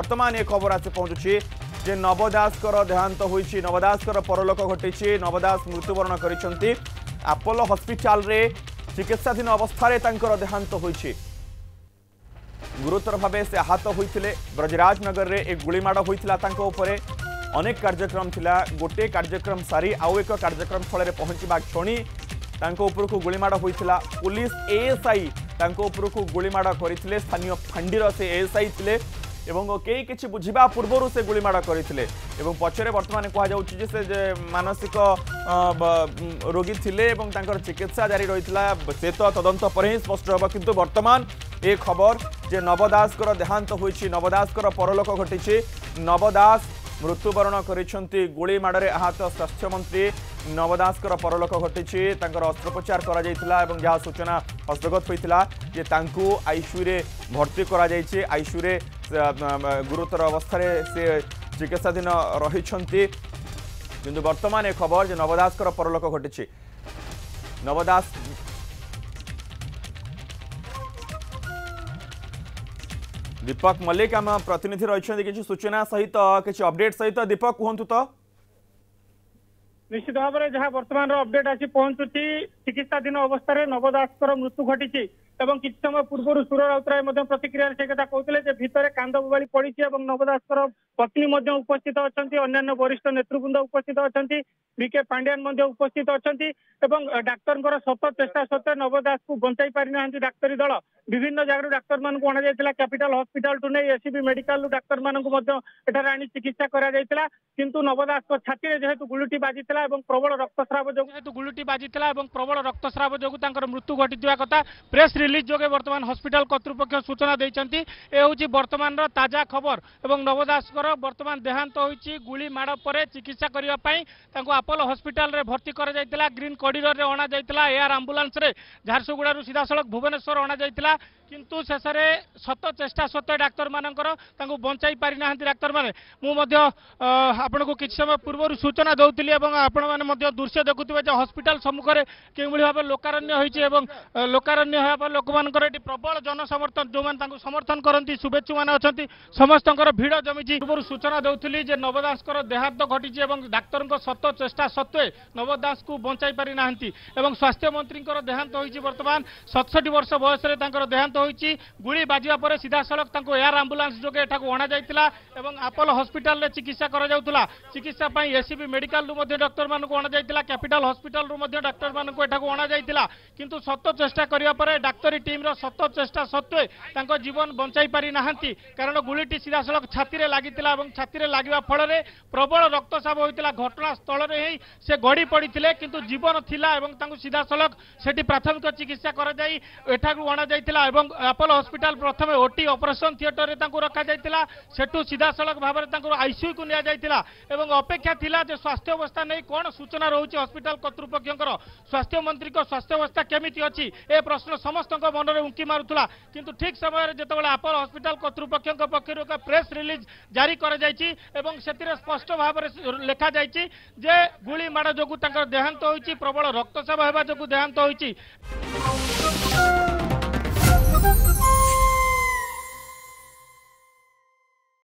বর্তমান এ খবর আসি পৌঁছুছি যে নব দাসর দেহান্ত হয়েছে নব দাসর পরলোক ঘটিছে নব দাস মৃত্যুবরণ করেছেন আপোলো হসপিটালে চিকিৎসাধীন অবস্থায় তাঁর দেহান্ত হয়েছে গুরুতর ভাবে সে আহত হয়েছে ব্রজরাজনগরের এ গুড়িমাড় হয়েছিল তাঁর উপরে অনেক কার্যক্রম লা গোটে কার্যক্রম সারি আউ এক কার্যক্রম স্থলের পৌঁছবা ক্ষণি তাঁর উপরক গুড়িমাড় হয়েছিল পুলিশ এএসআই তাঁর উপরক গুড়িমাড় করে স্থানীয় ফাঁডির সে এএসআই লে এবং কেই কিছু বুঝবা পূর্বর সে গুলিমাড় করে এবং পছরে বর্তমানে কুহযাচ্ছে যে সে যে মানসিক রোগী লে এবং তাঁর চিকিৎসা জারি রয়েছিল সে তো তদন্ত পরে হি স্পষ্ট হব কিন্তু বর্তমান এ খবর যে নবদাসর দেহান্ত হয়েছে নবদাসর পরলোক ঘটিছে নবদাস মৃত্যুবরণ করেছেন গুড়িমাড়ে আহত স্বাস্থ্যমন্ত্রী নব পরলোক ঘটিছে তাঁর অস্ত্রোপচার করা এবং যা সূচনা হস্তগত হয়েছিল যে তাঁকু আইসিউরে ভর্তি করা যাইছে আইসিউরে गुरुतर अवस्था से चिकित्साधीन रही कि वर्तमान ए खबर जो नवदास परलोक घटी नवदास दीपक मल्लिक आम प्रतिनिधि रही कि सूचना सहित किसी अपडेट सहित दीपक कहतु तो निश्चित भाव जहां बर्तमान अपडेट आज पहुंचुची চিকিৎসাধীন অবস্থায় নবদাসর মৃত্যু ঘটিছে এবং কিছু সময় পূর্বর সুর রাউতরায় প্রতিক্রিয়ার সে কথা কৌলে যে ভিতরে কান্দ বোবাড়ি পড়ছে এবং নবদাসর পত্নী উপস্থিত অনেক অন্যান্য বরিষ্ঠ নেতৃবৃন্দ উপস্থিত অনেক বিকে পাণ্ডিয়ান উপস্থিত অনেক এবং ডাক্তার শত চেষ্টা সত্ত্বে নবদাস বঞ্চাই পারি না ডাক্তারী দল বিভিন্ন জায়গার ডাক্তার মানুষ অণাযাই ক্যাপিটাল হসপিটাল ঠু নেই এসিবি মেডিকাল ডাক্তার মানুষ এখানে আনি চিকিৎসা করা কিন্তু নবদাস ছাতিরে যেহেতু গুলুটি বাজি এবং প্রবল রক্তস্রাব যোগ যেহেতু গুলুটি বাজি এবং প্রবল রক্তস্রাব যোগ তাঁর মৃত্যু ঘটিথিবা কথা প্রেস রিলিজ যোগে বর্তমান হসপিটাল কর্তৃপক্ষ সূচনা দিয়েছেন এ হচ্ছে বর্তমানর তাজা খবর এবং নব দাসঙ্কর বর্তমান দেহান্ত হয়েছে গুড়ি মাড় পরে চিকিৎসা করা তাঁর আপোলো হসপিটালে ভর্তি করা যাই গ্রিন করিডরে অণা যাই এয়ার আম্বুলান্সরে ঝারসুগুড়ু সিধাসলখ ভুবনেশ্বর অণা যাই কিন্তু ଶେଷରେ ସତ ଚେଷ୍ଟା ସତ୍ତ୍ୱେ ଡାକ୍ତରମାନଙ୍କର ତାଙ୍କୁ ବଞ୍ଚାଇ ପାରିନାହାନ୍ତି ଡାକ୍ତରମାନେ ମୁଁ ମଧ୍ୟ ଆପଣଙ୍କୁ କିଛି ସମୟ ପୂର୍ବରୁ ସୂଚନା ଦେଉଥିଲି ଏବଂ ଆପଣମାନେ ମଧ୍ୟ ଦୃଶ୍ୟ ଦେଖୁଥିବେ ଯେ ହସ୍ପିଟାଲ ସମ୍ମୁଖରେ କେଉଁଭଳି ଭାବେ ଲୋକାରଣ୍ୟ ହୋଇଛି ଏବଂ ଲୋକାରଣ୍ୟ ହେବା ପରେ ଲୋକମାନଙ୍କର ଏଠି ପ୍ରବଳ ଜନସମର୍ଥନ ଯେଉଁମାନେ ତାଙ୍କୁ ସମର୍ଥନ କରନ୍ତି ଶୁଭେଚ୍ଛୁମାନେ ଅଛନ୍ତି ସମସ୍ତଙ୍କର ଭିଡ଼ ଜମିଛି ପୂର୍ବରୁ ସୂଚନା ଦେଉଥିଲି ଯେ ନବ ଦାସଙ୍କର ଦେହାନ୍ତ ଘଟିଛି ଏବଂ ଡାକ୍ତରଙ୍କ ସତ ଚେଷ୍ଟା ସତ୍ତ୍ୱେ ନବ ଦାସଙ୍କୁ ବଞ୍ଚାଇ ପାରିନାହାନ୍ତି ଏବଂ ସ୍ୱାସ୍ଥ୍ୟମନ୍ତ୍ରୀଙ୍କର ଦେହାନ୍ତ ହୋଇଛି ବର୍ତ୍ତମାନ ସତଷଠି ବର୍ଷ ବୟସରେ ତାଙ୍କର ଦେହାନ୍ତ ହୋଇଛି ଗୁଳି ବାଜିବା ପରେ ସିଧାସଳଖ ତାଙ୍କୁ ଏୟାର ଆମ୍ବୁଲାନ୍ସ ଯୋଗେ ଏଠାକୁ ଅଣାଯାଇଥିଲା ଏବଂ ଆପୋଲ ହସ୍ପିଟାଲରେ ଚିକିତ୍ସା କରାଯାଉଥିଲା ଚିକିତ୍ସା ପାଇଁ ଏସ୍ସିବି ମେଡିକାଲରୁ ମଧ୍ୟ ଡାକ୍ତରମାନଙ୍କୁ ଅଣାଯାଇଥିଲା କ୍ୟାପିଟାଲ ହସ୍ପିଟାଲରୁ ମଧ୍ୟ ଡାକ୍ତରମାନଙ୍କୁ ଏଠାକୁ ଅଣାଯାଇଥିଲା କିନ୍ତୁ ସତ ଚେଷ୍ଟା କରିବା ପରେ ଡାକ୍ତରୀ ଟିମ୍ର ସତ ଚେଷ୍ଟା ସତ୍ତ୍ୱେ ତାଙ୍କ ଜୀବନ ବଞ୍ଚାଇ ପାରିନାହାନ୍ତି କାରଣ ଗୁଳିଟି ସିଧାସଳଖ ଛାତିରେ ଲାଗିଥିଲା ଏବଂ ଛାତିରେ ଲାଗିବା ଫଳରେ ପ୍ରବଳ ରକ୍ତସ୍ରାବ ହୋଇଥିଲା ଘଟଣାସ୍ଥଳରେ ହିଁ ସେ ଗଡ଼ି ପଡ଼ିଥିଲେ କିନ୍ତୁ ଜୀବନ ଥିଲା ଏବଂ ତାଙ୍କୁ ସିଧାସଳଖ ସେଠି ପ୍ରାଥମିକ ଚିକିତ୍ସା କରାଯାଇ ଏଠାକୁ ଅଣାଯାଇଥିଲା ଏବଂ ଆପୋଲୋ ହସ୍ପିଟାଲ ପ୍ରଥମେ ଓଟି ଅପରେସନ ଥିଏଟରରେ ତାଙ୍କୁ ରଖାଯାଇଥିଲା ସେଠୁ ସିଧାସଳଖ ଭାବରେ ତାଙ୍କୁ ଆଇସିୟୁକୁ ନିଆଯାଇଥିଲା ଏବଂ ଅପେକ୍ଷା ଥିଲା ଯେ ସ୍ୱାସ୍ଥ୍ୟ ଅବସ୍ଥା ନେଇ କ'ଣ ସୂଚନା ରହୁଛି ହସ୍ପିଟାଲ କର୍ତ୍ତୃପକ୍ଷଙ୍କର ସ୍ୱାସ୍ଥ୍ୟମନ୍ତ୍ରୀଙ୍କ ସ୍ୱାସ୍ଥ୍ୟ ଅବସ୍ଥା କେମିତି ଅଛି ଏ ପ୍ରଶ୍ନ ସମସ୍ତଙ୍କ ମନରେ ଉଙ୍କି ମାରୁଥିଲା କିନ୍ତୁ ଠିକ୍ ସମୟରେ ଯେତେବେଳେ ଆପୋଲୋ ହସ୍ପିଟାଲ କର୍ତ୍ତୃପକ୍ଷଙ୍କ ପକ୍ଷରୁ ଏକ ପ୍ରେସ୍ ରିଲିଜ୍ ଜାରି କରାଯାଇଛି ଏବଂ ସେଥିରେ ସ୍ପଷ୍ଟ ଭାବରେ ଲେଖାଯାଇଛି ଯେ ଗୁଳି ମାଡ଼ ଯୋଗୁଁ ତାଙ୍କର ଦେହାନ୍ତ ହୋଇଛି ପ୍ରବଳ ରକ୍ତଚାପ ହେବା ଯୋଗୁଁ ଦେହାନ୍ତ ହୋଇଛି